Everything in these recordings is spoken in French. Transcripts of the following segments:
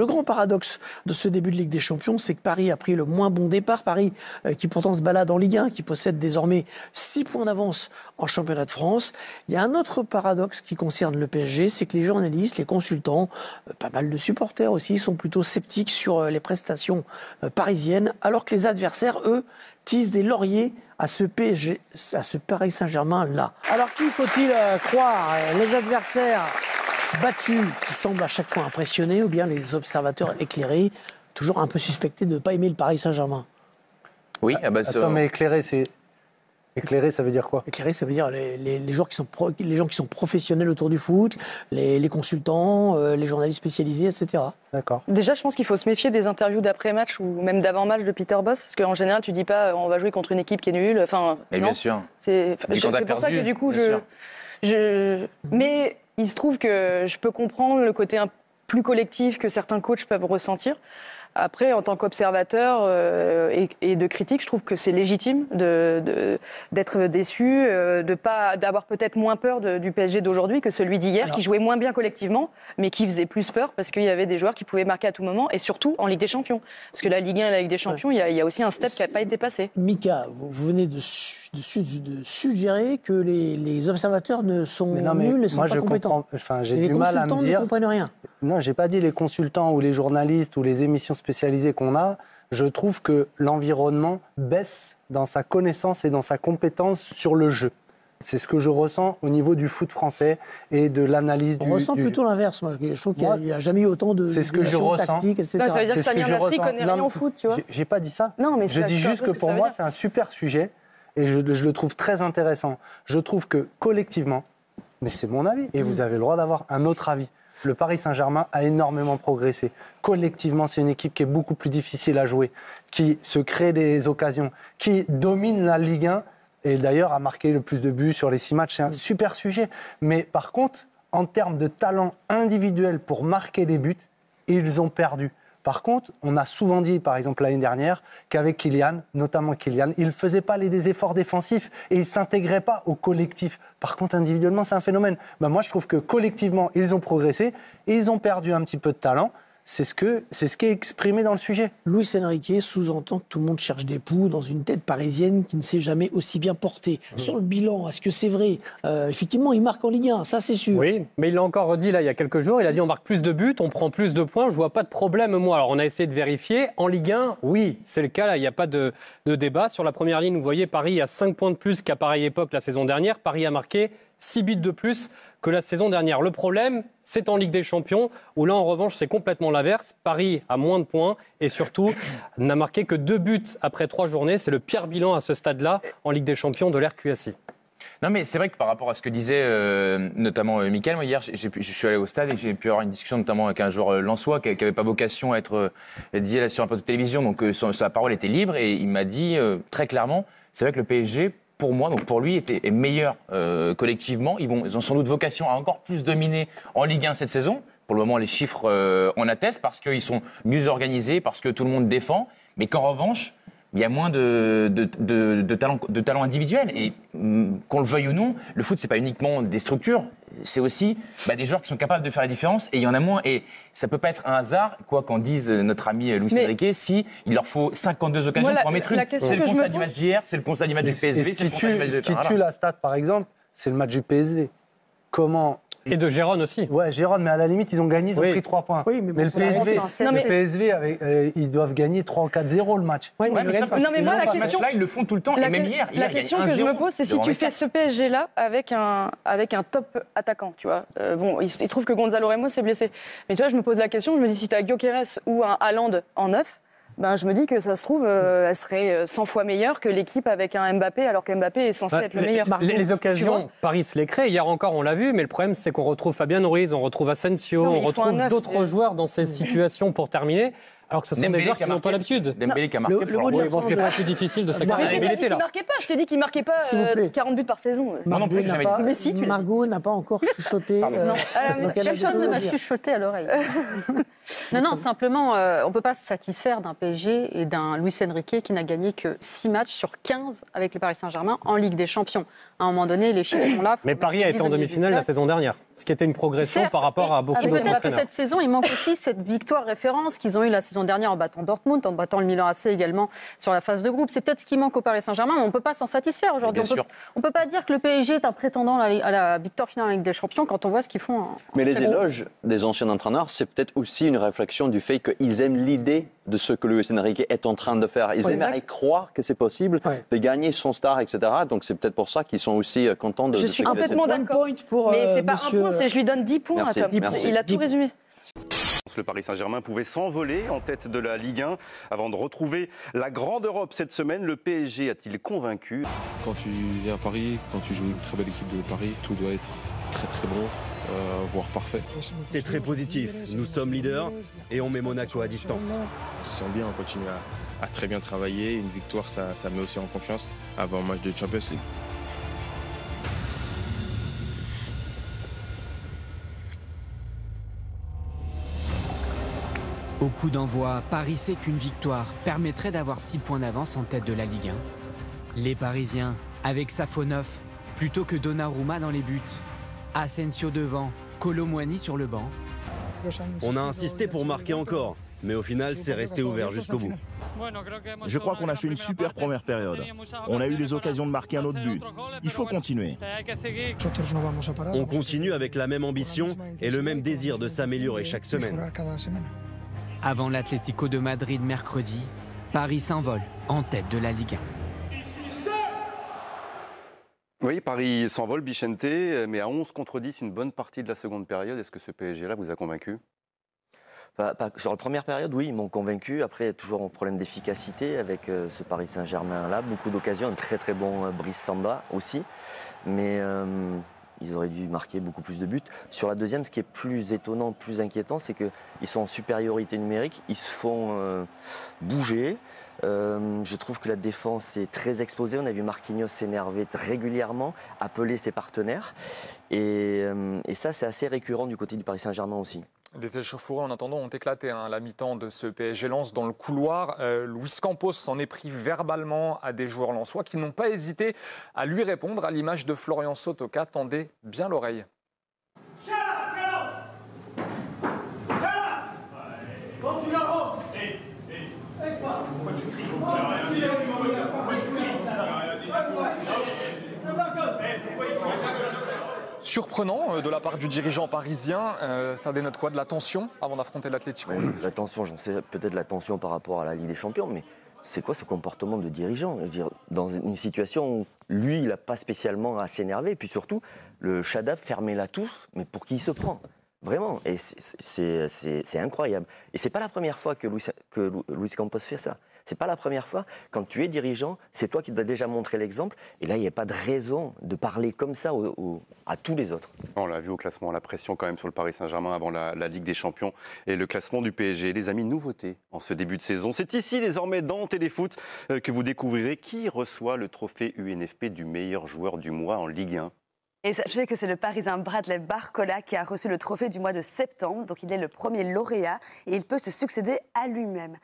Le grand paradoxe de ce début de Ligue des Champions, c'est que Paris a pris le moins bon départ. Paris, euh, qui pourtant se balade en Ligue 1, qui possède désormais 6 points d'avance en championnat de France. Il y a un autre paradoxe qui concerne le PSG, c'est que les journalistes, les consultants, euh, pas mal de supporters aussi, sont plutôt sceptiques sur euh, les prestations parisiennes, alors que les adversaires, eux, tisent des lauriers à ce PSG, à ce Paris Saint-Germain-là. Alors qui faut-il croire Les adversaires battus qui semblent à chaque fois impressionnés ou bien les observateurs éclairés, toujours un peu suspectés de ne pas aimer le Paris Saint-Germain Oui, ah bah, Attends, mais éclairé, c'est. Éclairé, ça veut dire quoi? Éclairé, ça veut dire les, les, gens qui sont les gens qui sont professionnels autour du foot, les, consultants, euh, les journalistes spécialisés, etc. D'accord. Déjà, je pense qu'il faut se méfier des interviews d'après-match ou même d'avant-match de Peter Boss, parce qu'en général, tu dis pas on va jouer contre une équipe qui est nulle. Enfin, Et bien sûr. C'est pour ça que du coup, je, je, Mais il se trouve que je peux comprendre le côté un plus collectif que certains coachs peuvent ressentir. Après, en tant qu'observateur euh, et, de critique, je trouve que c'est légitime d'être de, déçu, euh, de pas d'avoir peut-être moins peur du PSG d'aujourd'hui que celui d'hier, qui jouait moins bien collectivement, mais qui faisait plus peur parce qu'il y avait des joueurs qui pouvaient marquer à tout moment, et surtout en Ligue des Champions. Parce que la Ligue 1 et la Ligue des Champions, il y, a aussi un step qui n'a pas été passé. Mika, vous venez de, suggérer que les, observateurs ne sont nuls et sont pas compétents. Enfin, j'ai du mal à me dire. Ne comprennent rien. Non, j'ai pas dit les consultants ou les journalistes ou les émissions spécialisées qu'on a. Je trouve que l'environnement baisse dans sa connaissance et dans sa compétence sur le jeu. C'est ce que je ressens au niveau du foot français et de l'analyse du. On ressent plutôt l'inverse. Moi, je trouve qu'il n'y a, jamais eu autant de. C'est ce que je ressens. etc. ça veut dire que Samir Nasri connaît rien au foot, tu vois. J'ai pas dit ça. Non, mais je dis juste que pour moi, c'est un super sujet et je, je, le trouve très intéressant. Je trouve que collectivement, mais c'est mon avis et vous mm. avez le droit d'avoir un autre avis le Paris Saint-Germain a énormément progressé. Collectivement, c'est une équipe qui est beaucoup plus difficile à jouer, qui se crée des occasions, qui domine la Ligue 1 et d'ailleurs a marqué le plus de buts sur les six matchs. C'est un super sujet. Mais par contre, en termes de talent individuel pour marquer des buts, ils ont perdu. Par contre, on a souvent dit, par exemple l'année dernière, qu'avec Kylian, notamment Kylian, il ne faisait pas les efforts défensifs et il ne s'intégrait pas au collectif. Par contre, individuellement, c'est un phénomène. Ben, moi, je trouve que collectivement, ils ont progressé et ils ont perdu un petit peu de talent c'est ce, que, c'est ce qui est exprimé dans le sujet. Luis Enrique sous-entend que tout le monde cherche des poux dans une tête parisienne qui ne s'est jamais aussi bien portée. Mmh. Sur le bilan, est-ce que c'est vrai? Euh, Effectivement, il marque en Ligue 1, ça c'est sûr. Oui, mais il l'a encore redit là il y a quelques jours. Il a dit on marque plus de buts, on prend plus de points, je vois pas de problème moi. Alors on a essayé de vérifier. En Ligue 1, oui, c'est le cas là, il n'y a pas de, de, débat. Sur la première ligne, vous voyez, Paris a 5 points de plus qu'à pareille époque la saison dernière. Paris a marqué 6 buts de plus que la saison dernière. Le problème, c'est en Ligue des Champions, où là, en revanche, c'est complètement l'inverse. Paris a moins de points et surtout n'a marqué que deux buts après trois journées. C'est le pire bilan à ce stade-là en Ligue des Champions de l'RQSI. Non, mais c'est vrai que par rapport à ce que disait euh, notamment euh, Mickaël, hier, je suis allé au stade et j'ai pu avoir une discussion notamment avec un joueur euh, Lançois qui n'avait pas vocation à être dit sur un plateau de télévision, donc sa parole était libre et il m'a dit très clairement, c'est vrai que le PSG pour moi, donc pour lui, était, est meilleur euh, collectivement. Ils, vont, ont sans doute vocation à encore plus dominer en Ligue 1 cette saison. Pour le moment, les chiffres euh, en attestent parce qu'ils sont mieux organisés, parce que tout le monde défend. Mais qu'en revanche, il y a moins de, de, de, talent, de talent individuel. Et mm, qu'on le veuille ou non, le foot, c'est pas uniquement des structures, c'est aussi bah, des joueurs qui sont capables de faire la différence. Et il y en a moins. Et ça peut pas être un hasard, quoi qu'en dise notre ami Louis Enrique, si il leur faut 52 occasions pour en mettre une. C'est le constat du match d'hier, c'est le constat du match du PSV. Ce qui, tue, ce qui tue la stat, par exemple, c'est le match du PSV. Comment et de Gérone aussi. Ouais, Gérone, mais à la limite, ils ont gagné, ils ont pris 3 points. Oui, mais, le PSV, le PSV euh, ils doivent gagner 3 4-0 le match. Oui, mais, non, mais moi, la question. là ils le font tout le temps, et même hier. La question que je me pose, c'est si tu fais ce PSG-là avec un, avec un top attaquant, tu vois. Euh, bon, il, trouve que Gonzalo Ramos est blessé. Mais tu vois, je me pose la question, je me dis, si tu as Gyökeres ou un Haaland en neuf, ben, je me dis que ça se trouve, euh, elle serait 100 fois meilleure que l'équipe avec un Mbappé, alors qu'Mbappé est censé être le meilleur. Les, occasions, Paris se les crée. Hier encore, on l'a vu, mais le problème, c'est qu'on retrouve Fabien Ruiz, on retrouve Asensio, on retrouve d'autres joueurs dans ces situations pour terminer. Alors que ce sont des joueurs qui n'ont pas l'habitude. Dembélé qui a marqué. Le, le mot de est plus difficile de sacrifier. Mais il était là. marquait pas. Je t'ai dit qu'il marquait pas 40 euh, buts par saison. Non, non plus, jamais dit. Mais si, tu Margot n'a pas encore chuchoté. Euh, non, personne ne m'a chuchoté à l'oreille. non, non, simplement, euh, on ne peut pas se satisfaire d'un PSG et d'un Luis Enrique qui n'a gagné que 6 matchs sur 15 avec le Paris Saint-Germain en Ligue des Champions. À un moment donné, les chiffres sont là. Mais Paris a été en demi-finale la saison dernière. Ce qui était une progression par rapport à beaucoup d'autres Peut-être que cette saison, il manque aussi cette victoire référence qu'ils ont eu la saison dernière en battant Dortmund, en battant le Milan AC également sur la phase de groupe. C'est peut-être ce qui manque au Paris Saint-Germain, mais on ne peut pas s'en satisfaire aujourd'hui. On ne peut pas dire que le PSG est un prétendant à la, victoire finale avec des Champions quand on voit ce qu'ils font. Mais les éloges des anciens entraîneurs, c'est peut-être aussi une réflexion du fait qu'ils aiment l'idée de ce que Luis Enrique est en train de faire. Ils aimeraient croire que c'est possible de gagner son star, etc. Donc c'est peut-être pour ça qu'ils sont aussi euh, contents de. Je suis complètement d'accord. Mais c'est pas un point, c'est je lui donne 10 points à Tom. Il a tout résumé. Le Paris Saint-Germain pouvait s'envoler en tête de la Ligue 1 avant de retrouver la grande Europe cette semaine. Le PSG a-t-il convaincu? Quand tu viens à Paris, quand tu joues une très belle équipe de Paris, tout doit être très très bon. Euh, voire parfait. C'est très positif. Nous sommes leaders et on met Monaco à distance. On se sent bien, on continue à, très bien travailler. Une victoire, ça, ça met aussi en confiance avant un match de Champions League. Au coup d'envoi, Paris sait qu'une victoire permettrait d'avoir 6 points d'avance en tête de la Ligue 1. Les Parisiens, avec Safonov, plutôt que Donnarumma dans les buts, Asensio devant, Colomwani sur le banc. On a insisté pour marquer encore, mais au final, c'est resté ouvert jusqu'au bout. Je crois qu'on a fait une super première période. On a eu les occasions de marquer un autre but. Il faut continuer. On continue avec la même ambition et le même désir de s'améliorer chaque semaine. Avant l'Atlético de Madrid mercredi, Paris s'envole en tête de la Ligue 1. Oui, Paris s'envole, Bichente, mais à 11 contre 10, une bonne partie de la seconde période. Est-ce que ce PSG-là vous a convaincu? Sur la première période, oui, ils m'ont convaincu. Après, toujours un problème d'efficacité avec euh, ce Paris Saint-Germain-là. Beaucoup d'occasions, un très très bon euh, Brice Samba aussi. Mais euh, ils auraient dû marquer beaucoup plus de buts. Sur la deuxième, ce qui est plus étonnant, plus inquiétant, c'est qu'ils sont en supériorité numérique. Ils se font bouger. Euh, je trouve que la défense est très exposée. On a vu Marquinhos s'énerver régulièrement, appeler ses partenaires. Et, euh, ça, c'est assez récurrent du côté du Paris Saint-Germain aussi. Des échauffourées en attendant ont éclaté hein, la mi-temps de ce PSG Lens dans le couloir. Euh, Luis Campos s'en est pris verbalement à des joueurs lensois qui n'ont pas hésité à lui répondre à l'image de Florian Sotoka. Tendez bien l'oreille. Surprenant euh, de la part du dirigeant parisien, euh, ça dénote quoi De la tension avant d'affronter l'Atlético La tension, j'en sais peut-être la tension par rapport à la Ligue des Champions, mais c'est quoi ce comportement de dirigeant? Dire, Dans une situation où lui, il n'a pas spécialement à s'énerver, et puis surtout, le Shadab fermez la tous, mais pour qui il se prend? Vraiment, et c'est incroyable. Et c'est pas la première fois que Luis, que Luis Campos fait ça. C'est pas la première fois. Quand tu es dirigeant, c'est toi qui dois déjà montrer l'exemple. Et là, il n'y a pas de raison de parler comme ça à tous les autres. On l'a vu au classement, la pression quand même sur le Paris Saint-Germain avant la, Ligue des Champions et le classement du PSG. Les amis, nouveauté en ce début de saison. C'est ici désormais dans Téléfoot euh, que vous découvrirez qui reçoit le trophée UNFP du meilleur joueur du mois en Ligue 1. Et sachez que c'est le Parisien Bradley Barcola qui a reçu le trophée du mois de septembre. Donc il est le premier lauréat et il peut se succéder à lui-même.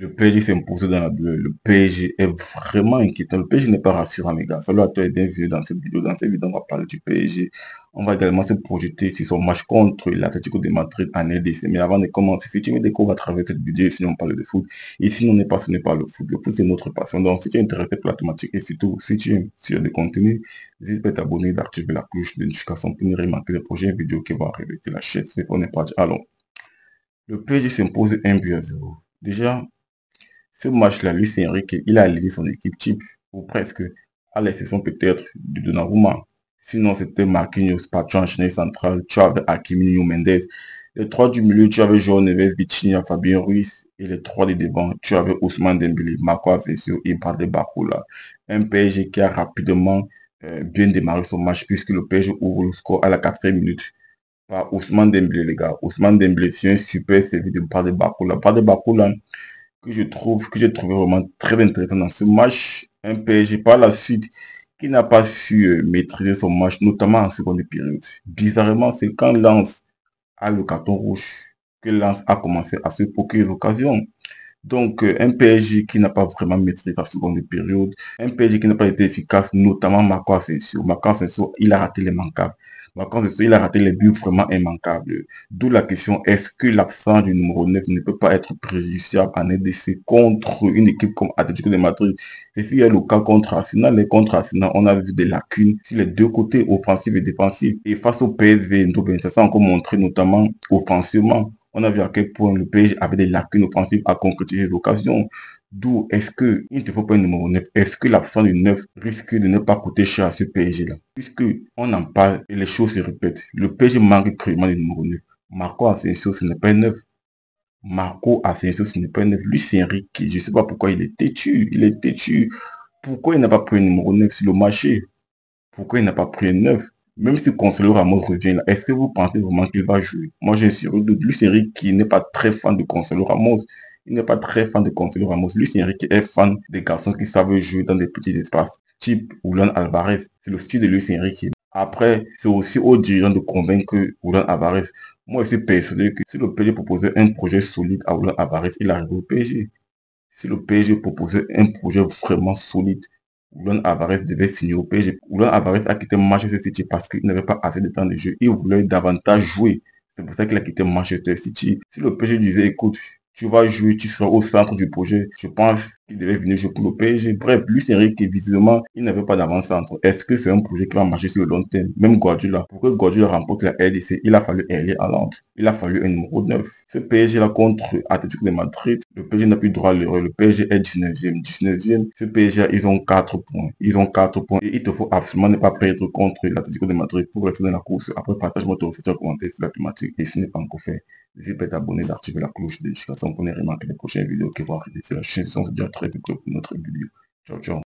Le PSG s'est dans la bleue. Le PSG est vraiment inquiétant. Le PSG n'est pas rassurant, mes gars. Salut à toi et bienvenue dans cette vidéo. Dans cette vidéo, on va parler du PSG. On va également se projeter sur son match contre l'Atlético de Madrid en LDC. Mais avant de commencer, si tu me découvres à travers cette vidéo, sinon on parle de foot. Et si on n'est passionné par le foot, le foot c'est notre passion. Donc si tu es intéressé par la thématique et surtout si tu aimes sur des contenus, n'hésite pas à t'abonner, d'activer la cloche de notification pour ne rien manquer les prochaines vidéos qui vont arriver sur la chaîne. C'est pour ne pas Alors, le PSG s'impose 1 but à 0. Déjà, ce match-là, Luis Enrique, il a aligné son équipe type, ou presque, à l'exception peut-être de Donnarumma. Sinon, c'était Marquinhos, patron enchaîné central, tu avais Hakimi, Mendes. Les trois du milieu, tu avais João Neves, Vitinha, Fabien Ruiz. Et les trois des devant, tu avais Ousmane Dembélé, Marco Asensio et Bradley Bakula. Un PSG qui a rapidement euh, bien démarré son match puisque le PSG ouvre le score à la quatrième minute par Ousmane Dembélé, les gars. Ousmane Dembélé, c'est un super service de Bradley Bakula. Bradley Bakula, que je trouve, que j'ai trouvé vraiment très intéressant dans ce match. Un PSG par la suite qui n'a pas su euh, maîtriser son match, notamment en seconde période. Bizarrement, c'est quand Lance a le carton rouge que Lance a commencé à se procurer l'occasion. Donc, euh, un PSG qui n'a pas vraiment maîtrisé la seconde période, un PSG qui n'a pas été efficace, notamment Marco Asensio. Marco Asensio, il a raté les manquables. Asensio, il a raté les buts vraiment immanquables. D'où la question, est-ce que l'absence du numéro 9 ne peut pas être préjudiciable en EDC contre une équipe comme Atletico de Madrid? C'est y a le cas contre Arsenal. Et contre Arsenal, on a vu des lacunes sur les deux côtés, offensifs et défensifs. Et face au PSV, ça s'est encore montré notamment offensivement on a vu à quel point le PSG avait des lacunes offensives à concrétiser l'occasion. D'où est-ce qu'il ne te faut pas un numéro 9 Est-ce que l'absence du 9 risque de ne pas coûter cher à ce PSG-là Puisque on en parle et les choses se répètent. Le PSG manque cruellement de numéro 9. Marco Asensio, ce n'est pas un 9. Marco Asensio, ce n'est pas un 9. Lui, c'est Enrique. Je ne sais pas pourquoi il est têtu. Il est têtu. Pourquoi il n'a pas pris un numéro 9 sur le marché? Pourquoi il n'a pas pris un 9 même si Consuelo Ramos revient là, est-ce que vous pensez vraiment qu'il va jouer? Moi, j'ai sûr de Luis Enrique qui n'est pas très fan de Consuelo Ramos. Il n'est pas très fan de Consuelo Ramos. Luis Enrique est fan des garçons qui savent jouer dans des petits espaces, type Ulan Alvarez. C'est le style de Luis Enrique. Après, c'est aussi aux dirigeants de convaincre Ulan Alvarez. Moi, je suis persuadé que si le PSG proposait un projet solide à Ulan Alvarez, il arrive au PSG. Si le PSG proposait un projet vraiment solide, Oulan Alvarez devait signer au PSG. Oulan Alvarez a quitté Manchester City parce qu'il n'avait pas assez de temps de jeu. Il voulait davantage jouer. C'est pour ça qu'il a quitté Manchester City. Si le PSG disait, écoute, tu vas jouer, tu seras au centre du projet. Je pense qu'il devait venir jouer pour le PSG. Bref, lui, c'est vrai que visiblement, il n'avait pas d'avant-centre. Est-ce que c'est un projet qui va marcher sur le long terme? Même Guardiola, pour que Guardiola remporte la LDC, il a fallu aller à Londres. Il a fallu un numéro 9. Ce PSG-là contre Atletico de Madrid, le PSG n'a plus droit à l'erreur. Le PSG est 19e. 19e, ce PSG, ils ont 4 points. Ils ont 4 points. Et il te faut absolument ne pas perdre contre l'Atletico de Madrid pour rester dans la course. Après, partage-moi ton commentaire sur la thématique. Et ce n'est pas encore fait. N'hésitez pas à t'abonner, d'activer la cloche de notification pour ne remarquer les prochaines vidéos qui vont arriver sur la chaîne. On se dit à très vite pour notre vidéo. Ciao, ciao.